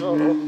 Não.